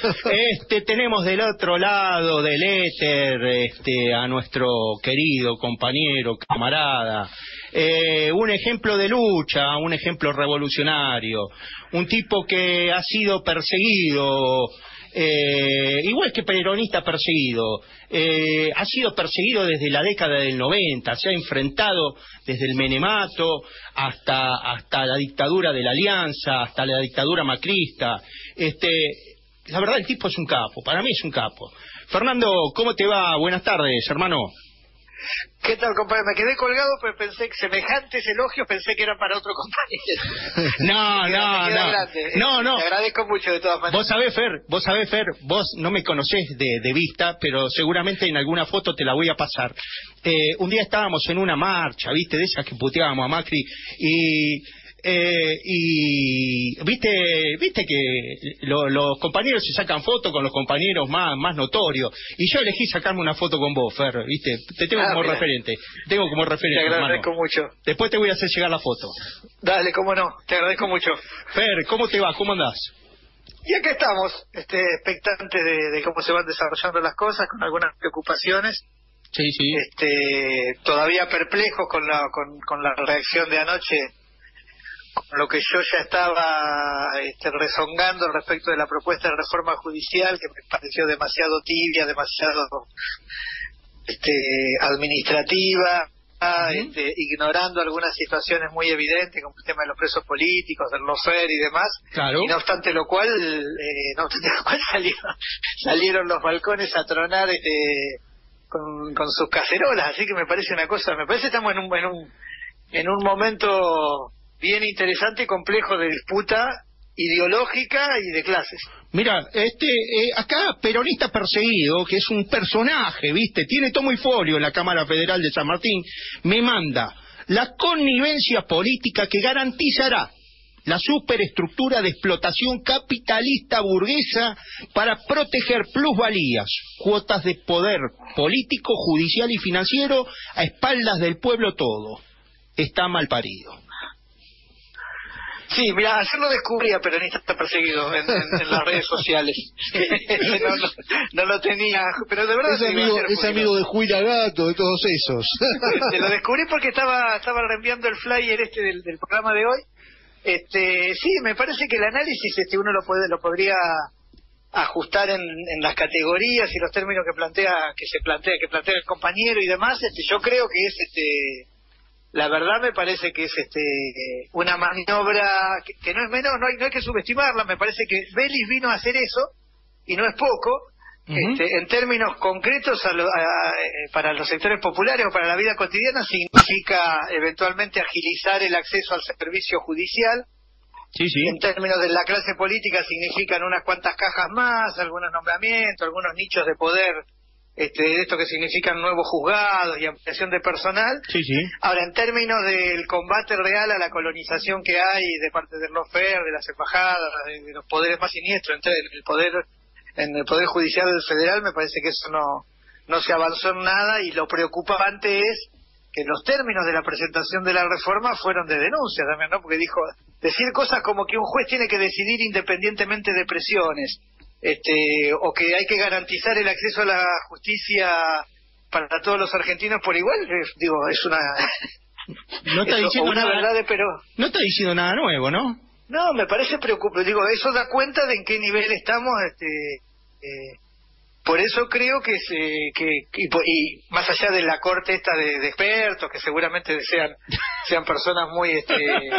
Este, tenemos del otro lado del éter este, a nuestro querido compañero, camarada, eh, un ejemplo de lucha, un ejemplo revolucionario, un tipo que ha sido perseguido eh, igual que peronista perseguido, eh, ha sido perseguido desde la década del 90, se ha enfrentado desde el menemato hasta, hasta la dictadura de la Alianza, hasta la dictadura macrista. Este, la verdad, el tipo es un capo, para mí es un capo. Fernando, ¿cómo te va? Buenas tardes, hermano. ¿Qué tal, compadre? Me quedé colgado, pero pensé que semejantes elogios pensé que eran para otro compañero. No, no, no. No, no. Te agradezco mucho de todas maneras. Vos sabés, Fer, vos sabés, Fer, vos no me conocés de, de vista, pero seguramente en alguna foto te la voy a pasar. Eh, un día estábamos en una marcha, ¿viste? De esas que puteábamos a Macri y eh, y viste viste que los compañeros se sacan fotos con los compañeros más más notorios y yo elegí sacarme una foto con vos Fer viste te tengo Ah, como mira. referente tengo como referente Te agradezco hermano. mucho. después te voy a hacer llegar la foto Dale, cómo no. Te agradezco mucho. Fer cómo te va cómo andás Y acá estamos, este, expectantes de, de cómo se van desarrollando las cosas, con algunas preocupaciones. sí sí Este, todavía perplejos con la, con, con la reacción de anoche, lo que yo ya estaba este, rezongando respecto de la propuesta de reforma judicial, que me pareció demasiado tibia, demasiado este, administrativa, este, ignorando algunas situaciones muy evidentes, como el tema de los presos políticos, del lofer y demás. claro. Y no obstante lo cual, eh, no obstante lo cual salieron, salieron los balcones a tronar este, con, con sus cacerolas, así que me parece una cosa, me parece que estamos en un, en un, en un momento bien interesante y complejo de disputa ideológica y de clases. Mira, este, eh, acá peronista perseguido, que es un personaje, ¿viste? Tiene tomo y folio en la Cámara Federal de San Martín, me manda la connivencia política que garantizará la superestructura de explotación capitalista burguesa para proteger plusvalías, cuotas de poder político, judicial y financiero a espaldas del pueblo todo. Está mal parido. Sí, mira, ayer lo descubrí a peronista está perseguido en, en- en las redes sociales. no, no- no lo tenía, pero de verdad Es amigo, ayer es amigo de Juila Gato, de todos esos. Te lo descubrí porque estaba estaba reenviando el flyer este del, del programa de hoy. Este, sí, me parece que el análisis este uno lo puede lo podría ajustar en, en las categorías y los términos que plantea que se plantea que plantea el compañero y demás. Este, yo creo que es este la verdad me parece que es este una maniobra que, que no es menor, no hay, no hay que subestimarla. Me parece que Vélez vino a hacer eso y no es poco. Este, en términos concretos a lo- a- eh, para los sectores populares o para la vida cotidiana significa eventualmente agilizar el acceso al servicio judicial. Sí, sí. En términos de la clase política significan unas cuantas cajas más, algunos nombramientos, algunos nichos de poder, este, de esto que significan nuevos juzgados y ampliación de personal. Sí, sí. Ahora, en términos del combate real a la colonización que hay de parte del lofer, de las embajadas, de, de los poderes más siniestros, entre el, el poder en el poder judicial del federal, me parece que eso no no se avanzó en nada y lo preocupante es que los términos de la presentación de la reforma fueron de denuncia también, ¿no? Porque dijo decir cosas como que un juez tiene que decidir independientemente de presiones, este, o que hay que garantizar el acceso a la justicia para todos los argentinos por igual, es- digo, es una No está es diciendo una nada. verdad de pero No está diciendo nada nuevo, ¿no? no, me parece preocupante. Digo, eso da cuenta de en qué nivel estamos. Este, eh, por eso creo que, se, que y, y más allá de la corte esta de, de expertos, que seguramente sean, sean personas muy este,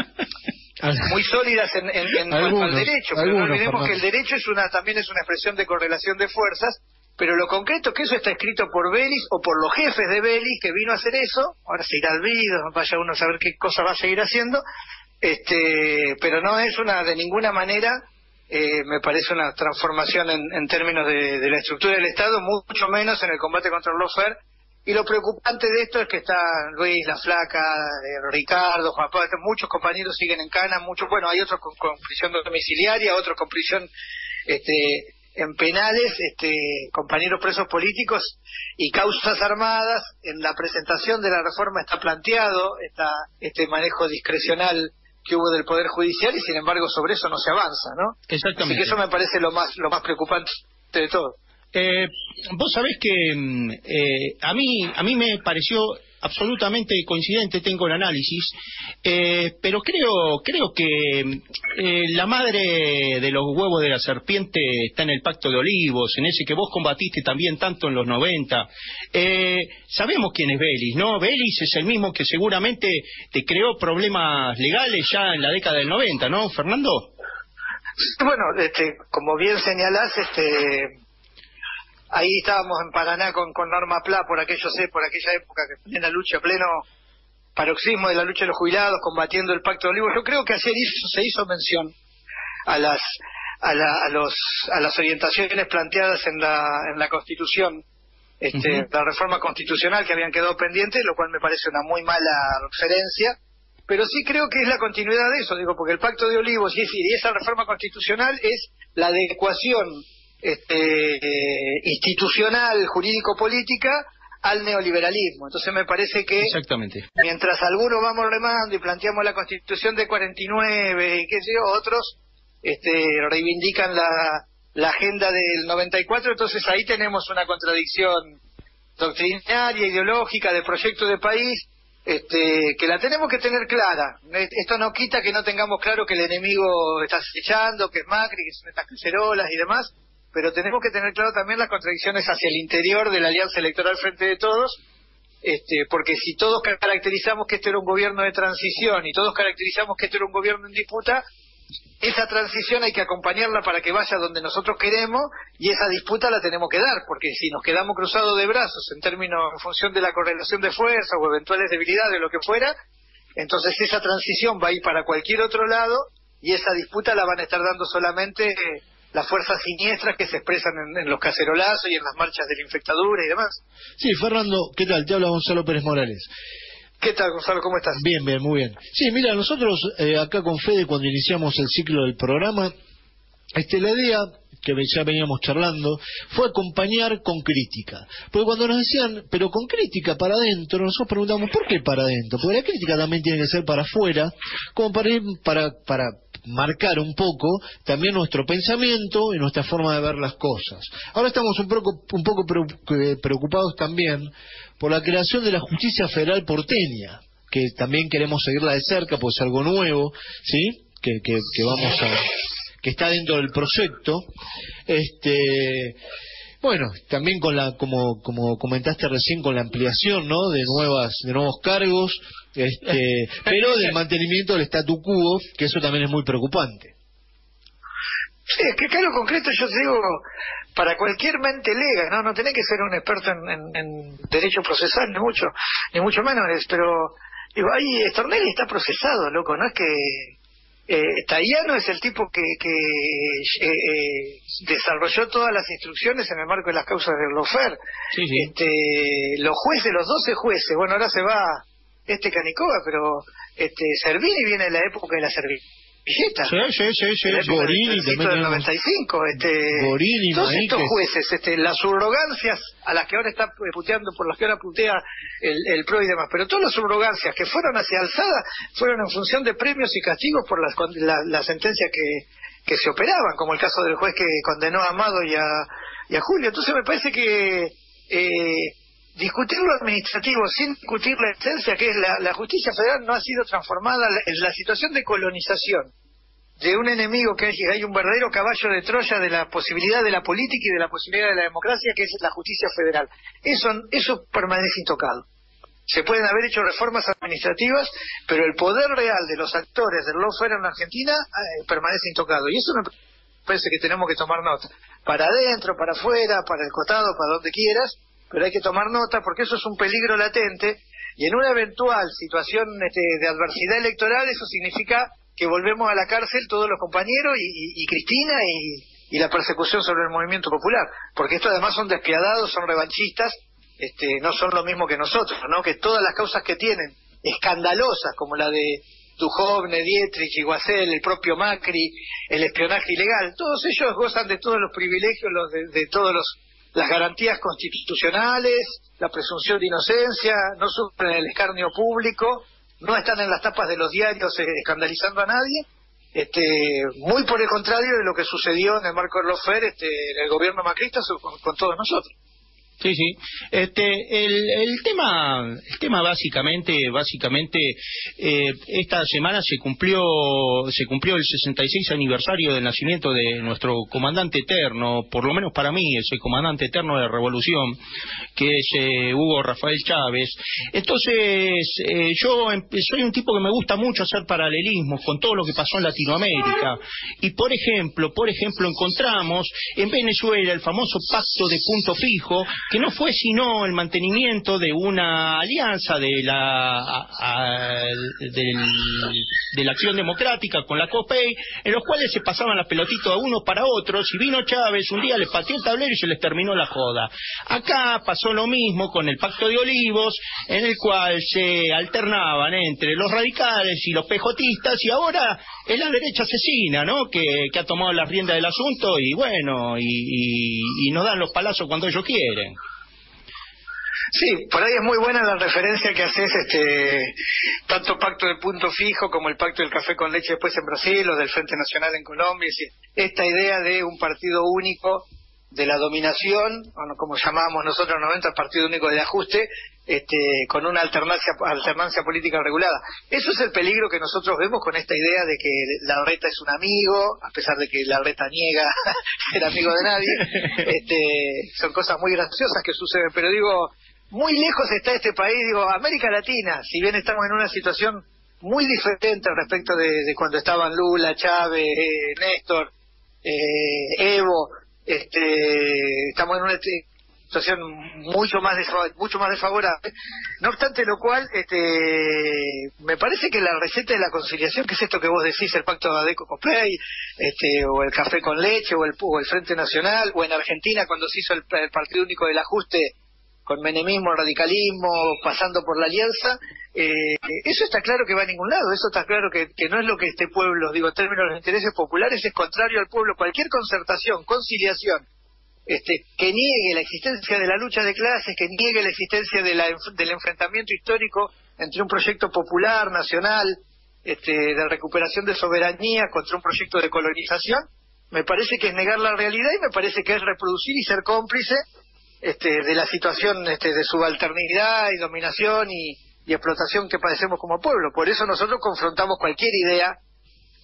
muy sólidas en, en, en cuanto al derecho, pero no algunos, olvidemos que el derecho es una también es una expresión de correlación de fuerzas, pero lo concreto es que eso está escrito por Belis o por los jefes de Belis que vino a hacer eso, ahora se irá al video, vaya uno a saber qué cosa va a seguir haciendo, este, pero no es una de ninguna manera eh, me parece una transformación en, en términos de, de la estructura del Estado, mucho menos en el combate contra el lawfare. Y lo preocupante de esto es que está Luis, La Flaca, eh, Ricardo, Juan Pablo, muchos compañeros siguen en cana, muchos, bueno, hay otros con, con prisión domiciliaria, otros con prisión este, en penales, este, compañeros presos políticos y causas armadas. En la presentación de la reforma está planteado esta, este manejo discrecional que hubo del Poder Judicial y sin embargo sobre eso no se avanza, ¿no? Exactamente. Así que eso me parece lo más, lo más preocupante de todo. Eh, vos sabés que mm, eh, a mí a mí me pareció absolutamente coincidente tengo el análisis eh, pero creo creo que eh, la madre de los huevos de la serpiente está en el pacto de olivos en ese que vos combatiste también tanto en los 90 eh, sabemos quién es Belis no Belis es el mismo que seguramente te creó problemas legales ya en la década del 90 no Fernando bueno este como bien señalás este ahí estábamos en Paraná con, con Norma Pla por aquello sé, por aquella época que plena lucha, pleno paroxismo de la lucha de los jubilados, combatiendo el Pacto de Olivos. Yo creo que ayer se hizo mención a las a, la, a, los a las orientaciones planteadas en la en la Constitución, este, la reforma constitucional que habían quedado pendientes, lo cual me parece una muy mala referencia. Pero sí creo que es la continuidad de eso, digo, porque el Pacto de Olivos y, y esa reforma constitucional es la adecuación este, institucional, jurídico-política al neoliberalismo. Entonces me parece que Exactamente. mientras algunos vamos remando y planteamos la constitución de 49 y qué sé yo, otros este, reivindican la, la agenda del 94, entonces ahí tenemos una contradicción doctrinaria, ideológica, de proyecto de país, este, que la tenemos que tener clara. Esto no quita que no tengamos claro que el enemigo está acechando, que es Macri, que son estas cacerolas y demás, pero tenemos que tener claro también las contradicciones hacia el interior de la alianza electoral frente de todos, este, porque si todos caracterizamos que este era un gobierno de transición y todos caracterizamos que este era un gobierno en disputa, esa transición hay que acompañarla para que vaya donde nosotros queremos y esa disputa la tenemos que dar, porque si nos quedamos cruzados de brazos en términos, en función de la correlación de fuerzas o eventuales debilidades, lo que fuera, entonces esa transición va a ir para cualquier otro lado y esa disputa la van a estar dando solamente las fuerzas siniestras que se expresan en, los cacerolazos y en las marchas de la infectadura y demás. Sí, Fernando, ¿qué tal? Te habla Gonzalo Pérez Morales. ¿Qué tal, Gonzalo? ¿Cómo estás? Bien, bien, muy bien. Sí, mira, nosotros eh, acá con Fede, cuando iniciamos el ciclo del programa, este, la idea que ya veníamos charlando, fue acompañar con crítica. Porque cuando nos decían, pero con crítica para adentro, nosotros preguntamos, ¿por qué para adentro? Porque la crítica también tiene que ser para afuera, como para ir, para, para marcar un poco también nuestro pensamiento y nuestra forma de ver las cosas. Ahora estamos un poco, un poco eh, preocupados también por la creación de la justicia federal porteña, que también queremos seguirla de cerca, pues es algo nuevo, ¿sí? Que, que, que vamos a que está dentro del proyecto. Este, bueno, también con la, como, como comentaste recién, con la ampliación, ¿no? De nuevas, de nuevos cargos, este, pero del mantenimiento del statu quo, que eso también es muy preocupante. Sí, es que claro, concreto yo digo, para cualquier mente lega, no, no tenés que ser un experto en, en, derecho procesal, ni mucho, ni mucho menos, pero digo, ahí Stornelli está procesado, loco, no es que eh, Tayano es el tipo que, que eh, eh, desarrolló todas las instrucciones en el marco de las causas del Lofer. Este, los jueces, los 12 jueces, bueno, ahora se va este Canicoba, pero este Servini viene de la época de la Servini Villeta. Sí, sí, sí, sí. Gorini también. Del 95, este, Gorini, todos estos jueces, este, las subrogancias a las que ahora está puteando, por las que ahora putea el, el PRO y demás, pero todas las subrogancias que fueron hacia alzada fueron en función de premios y castigos por las la, la sentencia que, que se operaban, como el caso del juez que condenó a Amado y a, y a Julio. Entonces me parece que eh, discutir lo administrativo sin discutir la esencia, que es la, justicia federal, no ha sido transformada en la situación de colonización de un enemigo que hay, un verdadero caballo de Troya de la posibilidad de la política y de la posibilidad de la democracia, que es la justicia federal. Eso, eso permanece intocado. Se pueden haber hecho reformas administrativas, pero el poder real de los actores del lawfare en Argentina eh, permanece intocado. Y eso me parece que tenemos que tomar nota. Para adentro, para afuera, para el costado, para donde quieras, pero hay que tomar nota porque eso es un peligro latente y en una eventual situación este, de adversidad electoral eso significa que volvemos a la cárcel todos los compañeros y, Cristina y, la persecución sobre el movimiento popular, porque estos además son despiadados, son revanchistas, este, no son lo mismo que nosotros, ¿no? Que todas las causas que tienen, escandalosas, como la de Duhovne, Dietrich, Iguacel, el propio Macri, el espionaje ilegal, todos ellos gozan de todos los privilegios, los de todos los las garantías constitucionales, la presunción de inocencia, no sufren el escarnio público no están en las tapas de los diarios eh, escandalizando a nadie, este, muy por el contrario de lo que sucedió en el marco de los FER este, en el gobierno macrista con todos nosotros. Sí, sí. Este, el, el tema, el tema básicamente, básicamente, eh, esta semana se cumplió, se cumplió el 66 aniversario del nacimiento de nuestro comandante eterno, por lo menos para mí, ese comandante eterno de la revolución, que es eh, Hugo Rafael Chávez. Entonces, eh, yo soy un tipo que me gusta mucho hacer paralelismos con todo lo que pasó en Latinoamérica. Y por ejemplo, por ejemplo, encontramos en Venezuela el famoso pacto de punto fijo que no fue sino el mantenimiento de una alianza de la, de la acción democrática con la COPEI, en los cuales se pasaban las pelotitos a unos para otros, y vino Chávez, un día les pateó el tablero y se les terminó la joda. Acá pasó lo mismo con el Pacto de Olivos, en el cual se alternaban entre los radicales y los pejotistas, y ahora es la derecha asesina, ¿no?, que, ha tomado la rienda del asunto, y bueno, y nos dan los palazos cuando ellos quieren. Sí, por ahí es muy buena la referencia que haces, este, tanto pacto de punto fijo como el pacto del café con leche después en Brasil o del Frente Nacional en Colombia. esta idea de un partido único de la dominación, como llamábamos nosotros en 90, partido único de ajuste, este, con una alternancia, alternancia política regulada. Eso es el peligro que nosotros vemos con esta idea de que la reta es un amigo, a pesar de que la reta niega ser amigo de nadie. Este, son cosas muy graciosas que suceden, pero digo, muy lejos está este país, digo, América Latina, si bien estamos en una situación muy diferente respecto de, cuando estaban Lula, Chávez, eh, Néstor, eh, Evo, este, estamos en una situación mucho más mucho más desfavorable. No obstante lo cual, este, me parece que la receta de la conciliación, que es esto que vos decís, el pacto de Adeco Coplay, este, o el café con leche, o el, el Frente Nacional, o en Argentina cuando se hizo el Partido Único del Ajuste, con menemismo, radicalismo, pasando por la alianza, eh, eso está claro que va a ningún lado, eso está claro que, no es lo que este pueblo, digo, en términos de los intereses populares, es contrario al pueblo. Cualquier concertación, conciliación, este, que niegue la existencia de la lucha de clases, que niegue la existencia del enfrentamiento histórico entre un proyecto popular, nacional, este, de recuperación de soberanía contra un proyecto de colonización, me parece que es negar la realidad y me parece que es reproducir y ser cómplice este, de la situación este, de subalternidad y dominación y, explotación que padecemos como pueblo. Por eso nosotros confrontamos cualquier idea,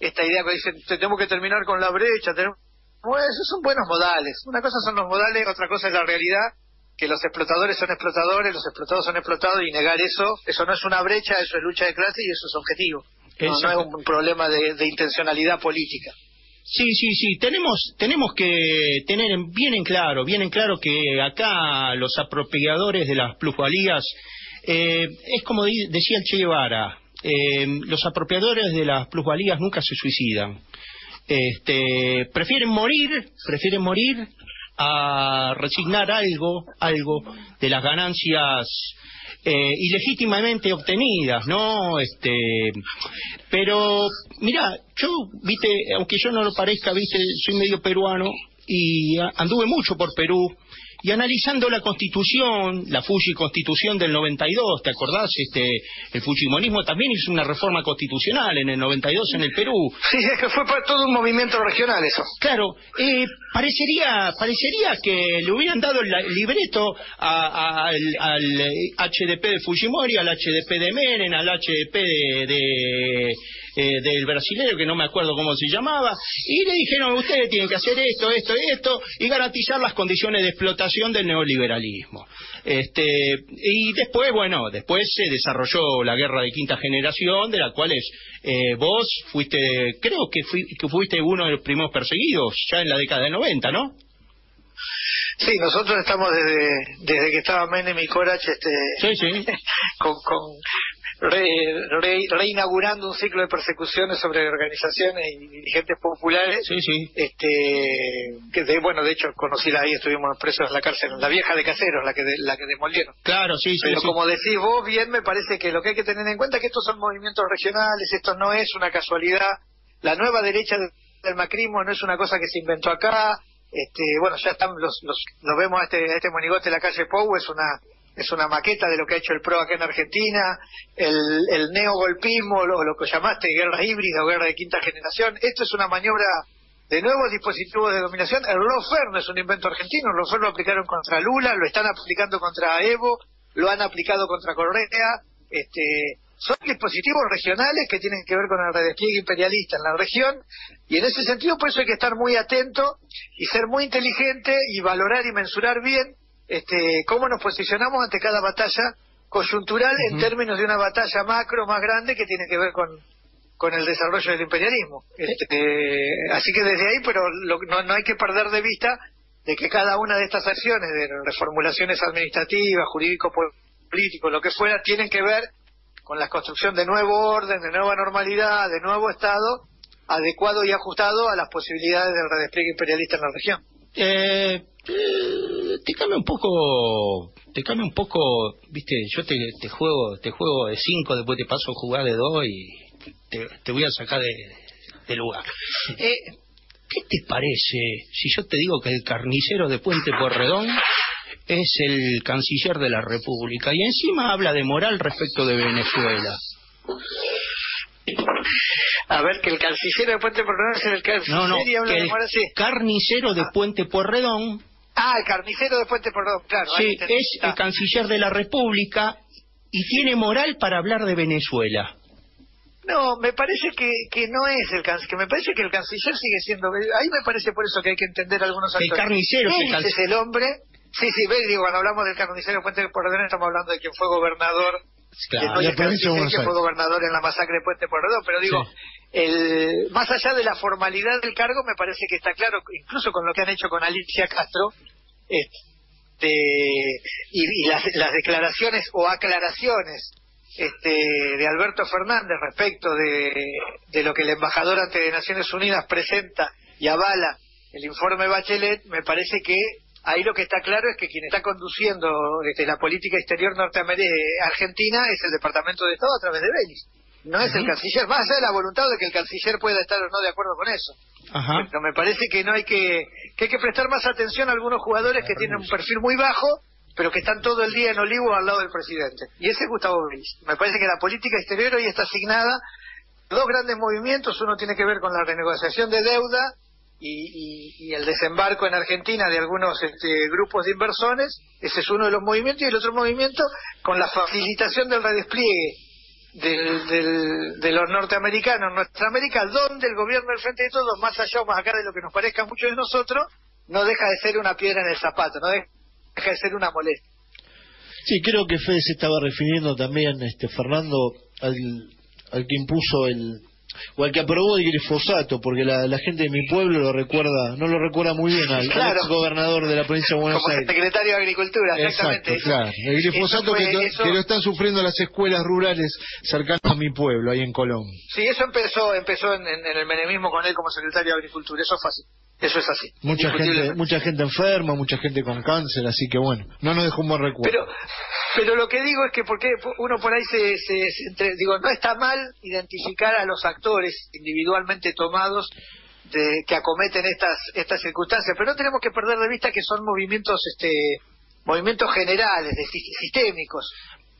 esta idea que dicen, tenemos que terminar con la brecha, tenemos... Pues esos son buenos modales. Una cosa son los modales, otra cosa es la realidad, que los explotadores son explotadores, los explotados son explotados y negar eso, eso no es una brecha, eso es lucha de clase y eso es objetivo. No, es un problema de intencionalidad política. Sí, sí, sí. Tenemos, tenemos que tener bien en claro, bien en claro que acá los apropiadores de las plusvalías, eh, es como decía el Che Guevara, eh, los apropiadores de las plusvalías nunca se suicidan. Este, prefieren morir, prefieren morir a resignar algo, algo de las ganancias eh, ilegítimamente obtenidas, ¿no? Este, pero, mira, yo, viste, aunque yo no lo parezca, viste, soy medio peruano y anduve mucho por Perú y analizando la constitución, la Fuji constitución del 92, ¿te acordás? Este, el fujimonismo también hizo una reforma constitucional en el 92 en el Perú. Sí, es que fue para todo un movimiento regional eso. Claro, eh, parecería, parecería que le hubieran dado el libreto al, HDP de Fujimori, al HDP de Menem, al HDP de eh, del brasileño, que no me acuerdo cómo se llamaba, y le dijeron, ustedes tienen que hacer esto, esto y esto, y garantizar las condiciones de explotación del neoliberalismo. Este, y después, bueno, después se desarrolló la guerra de quinta generación, de la cual es, eh, vos fuiste, creo que, que fuiste uno de los primeros perseguidos, ya en la década del 90, ¿no? Sí, nosotros estamos desde, desde que estaba Menem y Corach este, con, reinaugurando un ciclo de persecuciones sobre organizaciones y dirigentes populares. Sí, sí. Este, que de, bueno, de hecho, conocí ahí, estuvimos presos en la cárcel, la vieja de Caseros, la que la que demolieron. Claro, sí, sí. Pero como decís vos, bien, me parece que lo que hay que tener en cuenta es que estos son movimientos regionales, esto no es una casualidad. La nueva derecha del macrismo no es una cosa que se inventó acá. Este, bueno, ya están los, los, vemos a este, a este monigote de la calle Pou, es una es una maqueta de lo que ha hecho el PRO acá en Argentina, el, el neogolpismo, o lo, que llamaste guerra híbrida o guerra de quinta generación. Esto es una maniobra de nuevos dispositivos de dominación. El lawfare no es un invento argentino, el lawfare lo aplicaron contra Lula, lo están aplicando contra Evo, lo han aplicado contra Correa. Este, son dispositivos regionales que tienen que ver con el redespliegue imperialista en la región y en ese sentido por eso hay que estar muy atento y ser muy inteligente y valorar y mensurar bien este, cómo nos posicionamos ante cada batalla coyuntural en términos de una batalla macro más grande que tiene que ver con, con el desarrollo del imperialismo. Este, así que desde ahí, pero no, no hay que perder de vista de que cada una de estas acciones, de reformulaciones administrativas, jurídico-político, lo que fuera, tienen que ver con la construcción de nuevo orden, de nueva normalidad, de nuevo Estado, adecuado y ajustado a las posibilidades del redespliegue imperialista en la región. Eh, eh, te cambia un poco, te cambia un poco, viste, yo te, te juego, te juego de 5, después te paso a jugar de 2 y te, voy a sacar de, lugar. Eh, ¿Qué te parece si yo te digo que el carnicero de Puente Porredón es el canciller de la República y encima habla de moral respecto de Venezuela? A ver, que el canciller de Puente Porredón es el canciller no, no, de moral, carnicero de Puente Porredón Ah, el carnicero de Puente Porredón, claro. Sí, es el canciller de la República y tiene moral para hablar de Venezuela. No, me parece que, que no es el canciller, que me parece que el canciller sigue siendo... Ahí me parece por eso que hay que entender algunos actores. El carnicero es el canciller. es el hombre... Sí, sí, ve, digo, cuando hablamos del carnicero de Puente Porredón estamos hablando de quien fue gobernador Claro, que, que fue gobernador en la masacre de Puente Porredón, pero digo, el, más allá de la formalidad del cargo, me parece que está claro, incluso con lo que han hecho con Alicia Castro, este, y, las, las, declaraciones o aclaraciones este, de Alberto Fernández respecto de, de lo que el embajador ante Naciones Unidas presenta y avala el informe Bachelet, me parece que ahí lo que está claro es que quien está conduciendo este, la política exterior norteamericana argentina es el Departamento de Estado a través de Belis. No es el canciller, más allá de la voluntad de que el canciller pueda estar o no de acuerdo con eso. Pero me parece que no hay que, que hay que prestar más atención a algunos jugadores que tienen un perfil muy bajo, pero que están todo el día en olivo al lado del presidente. Y ese es Gustavo Belis. Me parece que la política exterior hoy está asignada a dos grandes movimientos. Uno tiene que ver con la renegociación de deuda y, el desembarco en Argentina de algunos este, grupos de inversores, ese es uno de los movimientos, y el otro movimiento con la facilitación del redespliegue del, de los norteamericanos en nuestra América, donde el gobierno del Frente de Todos, más allá o más acá de lo que nos parezca mucho de nosotros, no deja de ser una piedra en el zapato, no deja de ser una molestia. Sí, creo que Fede se estaba refiriendo también, este Fernando, al, al que impuso el, o al que aprobó el glifosato, porque la, gente de mi pueblo lo recuerda, no lo recuerda muy bien al, gobernador de la provincia de Buenos Aires. secretario de Agricultura, exactamente. claro. El glifosato que, lo están sufriendo las escuelas rurales cercanas a mi pueblo, ahí en Colón. Sí, eso empezó empezó en, el menemismo con él como secretario de Agricultura, eso es fácil. Eso es así. Mucha gente, mucha gente enferma, mucha gente con cáncer, así que bueno, no nos dejó un buen recuerdo. Pero, pero lo que digo es que porque uno por ahí se, se, digo, no está mal identificar a los actores individualmente tomados de, que acometen estas estas circunstancias, pero no tenemos que perder de vista que son movimientos este movimientos generales, de, sistémicos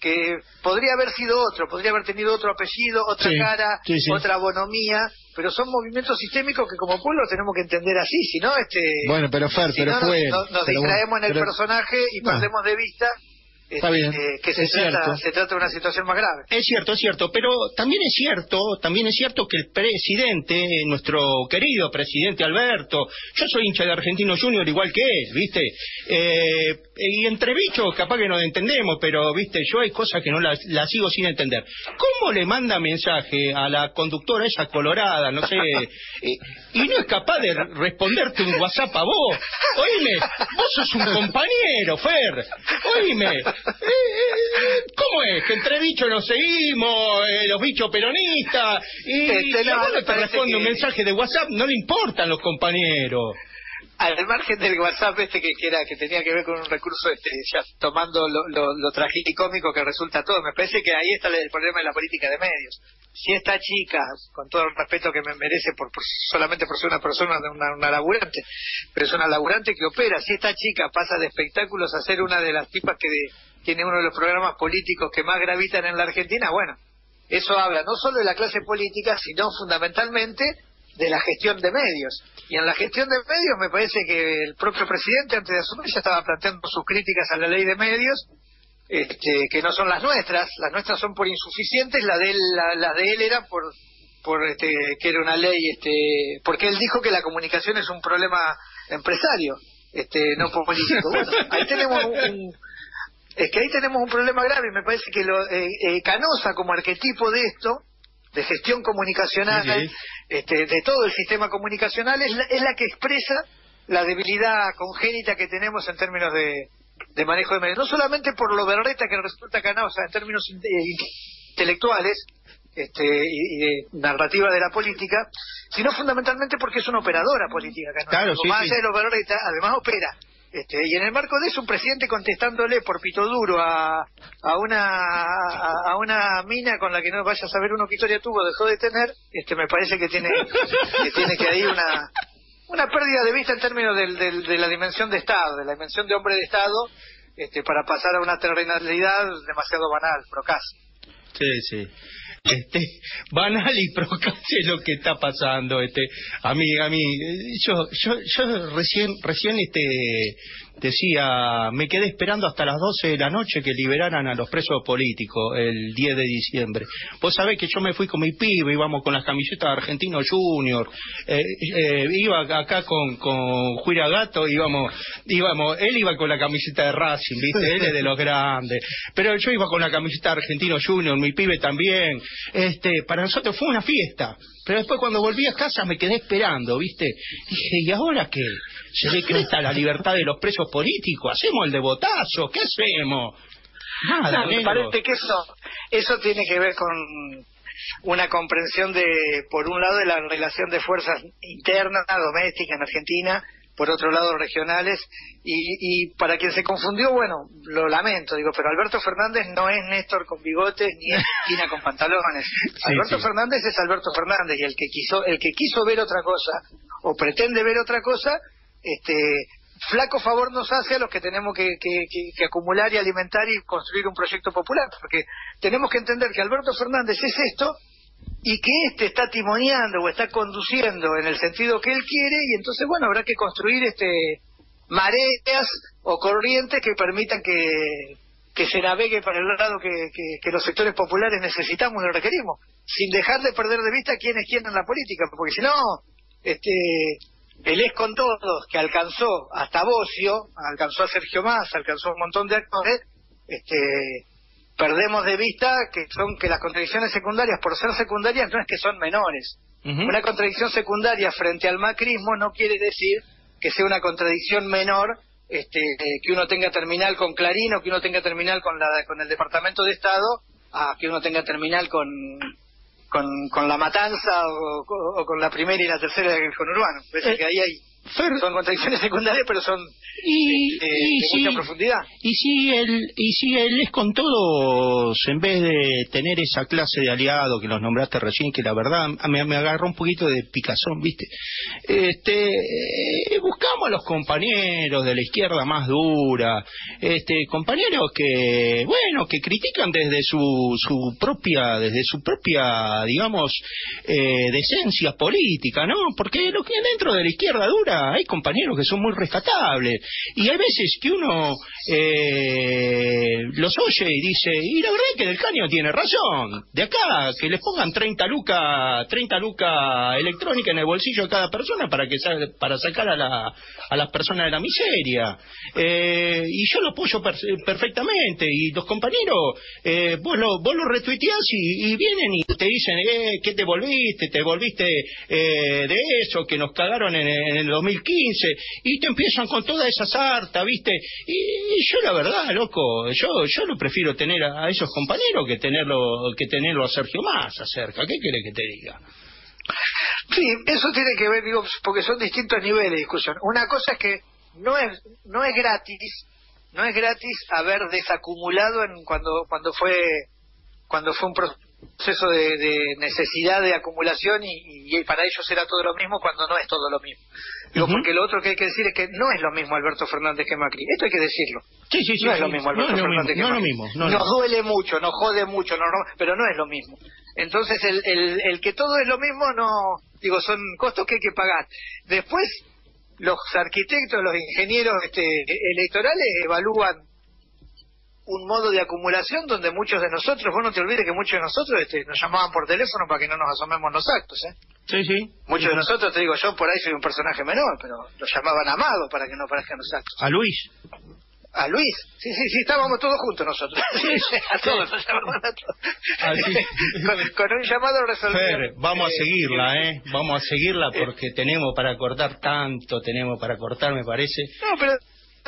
que podría haber sido otro, podría haber tenido otro apellido, otra cara, otra bonomía, pero son movimientos sistémicos que como pueblo tenemos que entender así, si no, este, bueno, pero Fer, pero fue, nos, distraemos en el personaje y perdemos de vista Está bien. Eh, que se trata, se trata, de una situación más grave. Es cierto, es cierto, pero también es cierto, también es cierto que el presidente, nuestro querido presidente Alberto, yo soy hincha de Argentino Junior igual que él, ¿viste? Eh, y entre bichos capaz que no entendemos, pero, ¿viste? Yo hay cosas que no las, sigo sin entender. ¿Cómo le manda mensaje a la conductora esa colorada, no sé, y, no es capaz de responderte un WhatsApp a vos? Oíme, vos sos un compañero, Fer, oíme. ¿Cómo es? Que entre bichos nos seguimos, eh, los bichos peronistas, y, este, te responde un mensaje de WhatsApp, no le importan los compañeros al margen del WhatsApp este que, era que tenía que ver con un recurso este ya tomando lo, lo, lo trágico y cómico que resulta todo me parece que ahí está el problema de la política de medios si esta chica con todo el respeto que me merece por, solamente por ser una persona una, una laburante pero es una laburante que opera si esta chica pasa de espectáculos a ser una de las tipas que tiene uno de los programas políticos que más gravitan en la Argentina, bueno, eso habla no solo de la clase política, sino fundamentalmente de la gestión de medios. Y en la gestión de medios me parece que el propio presidente antes de asumir ya estaba planteando sus críticas a la ley de medios, este, que no son las nuestras, las nuestras son por insuficientes, la de él, la, de él era por por este, que era una ley este porque él dijo que la comunicación es un problema empresario este no político. Bueno ahí tenemos un, es que ahí tenemos un problema grave y me parece que lo, eh, eh, Canosa como arquetipo de esto de gestión comunicacional este, de todo el sistema comunicacional es la, es la que expresa la debilidad congénita que tenemos en términos de, de manejo de medios no solamente por lo berreta que resulta Canosa en términos intelectuales este, y, de narrativa de la política, sino fundamentalmente porque es una operadora política. Claro, sí, más allá de los valores, además opera. Este, y en el marco de eso, un presidente contestándole por pito duro a, a una a, una mina con la que no vaya a saber uno qué historia tuvo, dejó de tener, este, me parece que tiene que tiene que ahí una una pérdida de vista en términos del, del, de la dimensión de Estado, de la dimensión de hombre de Estado, este, para pasar a una terrenalidad demasiado banal, procas. Sí, sí este banal y procase lo que está pasando este a mí yo yo yo recién recién este decía, me quedé esperando hasta las 12 de la noche que liberaran a los presos políticos el 10 de diciembre. Vos sabés que yo me fui con mi pibe, íbamos con las camisetas de Argentino Junior, eh, eh, iba acá con, con Juira Gato, íbamos, íbamos, él iba con la camiseta de Racing, viste, él es de los grandes, pero yo iba con la camiseta de Argentino Junior, mi pibe también, este, para nosotros fue una fiesta. Pero después cuando volví a casa me quedé esperando, ¿viste? Dije, ¿y ahora qué? ¿Se decreta la libertad de los presos políticos? ¿Hacemos el de botazo? ¿Qué hacemos? Nada, me parece que eso, eso tiene que ver con una comprensión de, por un lado, de la relación de fuerzas internas, domésticas en Argentina, por otro lado regionales, y, y, para quien se confundió, bueno, lo lamento, digo, pero Alberto Fernández no es Néstor con bigotes ni es Cristina con pantalones. Alberto Fernández es Alberto Fernández, y el que quiso, el que quiso ver otra cosa, o pretende ver otra cosa, este flaco favor nos hace a los que tenemos que, que, acumular y alimentar y construir un proyecto popular, porque tenemos que entender que Alberto Fernández es esto y que éste está timoneando o está conduciendo en el sentido que él quiere y entonces bueno habrá que construir este mareas o corrientes que permitan que, que se navegue para el lado que, que, los sectores populares necesitamos y requerimos sin dejar de perder de vista quién es quién en la política porque si no este el es con todos que alcanzó hasta Bocio alcanzó a Sergio Más alcanzó a un montón de actores este perdemos de vista que son que las contradicciones secundarias, por ser secundarias, no es que son menores. Una contradicción secundaria frente al macrismo no quiere decir que sea una contradicción menor este, que uno tenga terminal con Clarín o que uno tenga terminal con, la, con el Departamento de Estado a que uno tenga terminal con, con, con la matanza o, con la primera y la tercera del conurbano. Parece eh, que ahí hay son contradicciones secundarias, pero son y, de, mucha profundidad. Y si él, y si él es con todos, en vez de tener esa clase de aliado que los nombraste recién, que la verdad me, me agarró un poquito de picazón, ¿viste? Este, eh, buscamos a los compañeros de la izquierda más dura, este, compañeros que, bueno, que critican desde su, su propia, desde su propia, digamos, eh, decencia política, ¿no? Porque lo que dentro de la izquierda dura hay compañeros que son muy rescatables. Y hay veces que uno eh, los oye y dice, y la verdad es que Del Caño tiene razón. De acá, que les pongan 30 lucas 30 luca electrónica en el bolsillo de cada persona para que para sacar a, la, a las personas de la miseria. Eh, y yo lo apoyo perfectamente. Y los compañeros, eh, vos, lo, vos lo retuiteás y, vienen y te dicen, eh, ¿qué te volviste? ¿Te volviste eh, de eso? Que nos cagaron en, en el 2015. Y te empiezan con toda esa sarta, ¿viste? Y, yo la verdad, loco, yo yo lo prefiero tener a, esos compañeros que tenerlo que tenerlo a Sergio más acerca. ¿Qué quiere que te diga? Sí, eso tiene que ver, digo, porque son distintos niveles de discusión. Una cosa es que no es no es gratis, no es gratis haber desacumulado en cuando cuando fue cuando fue un proceso de, necesidad de acumulación y, para ellos era todo lo mismo cuando no es todo lo mismo. Digo, porque lo otro que hay que decir es que no es lo mismo Alberto Fernández que Macri. Esto hay que decirlo. Sí, sí, sí. No es lo mismo Alberto Fernández que Macri. nos duele mucho, nos jode mucho, pero no es lo mismo. Entonces, el, el, el que todo es lo mismo, no. Digo, son costos que hay que pagar. Después, los arquitectos, los ingenieros este, electorales evalúan un modo de acumulación donde muchos de nosotros, vos no te olvides que muchos de nosotros este, nos llamaban por teléfono para que no nos asomemos los actos, ¿eh? Sí, sí. Muchos de nosotros, te digo, yo por ahí soy un personaje menor, pero lo llamaban Amado para que no aparezcan los actos. ¿A Luis? A Luis, sí, sí, sí, estábamos todos juntos nosotros. a todos, nos llamaban a todos. Ah, con, un llamado resolvido. vamos a seguirla, ¿eh? Vamos a seguirla porque tenemos para cortar tanto, tenemos para cortar, me parece. No, pero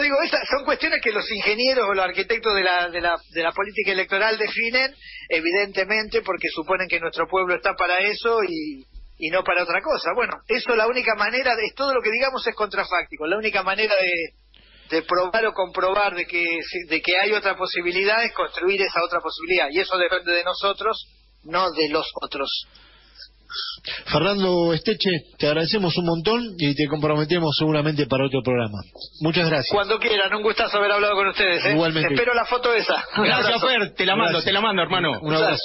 digo, estas son cuestiones que los ingenieros o los arquitectos de la, de, la, de la política electoral definen, evidentemente, porque suponen que nuestro pueblo está para eso y, y no para otra cosa. Bueno, eso la única manera, de, todo lo que digamos es contrafáctico, la única manera de, de probar o comprobar de que, de que hay otra posibilidad es construir esa otra posibilidad, y eso depende de nosotros, no de los otros. Fernando Esteche, te agradecemos un montón y te comprometemos seguramente para otro programa. Muchas gracias. Cuando quieran, un gustazo haber hablado con ustedes. ¿eh? Igualmente. Espero la foto esa. Gracias, Fer. Te la mando, te la mando, hermano. Un abrazo.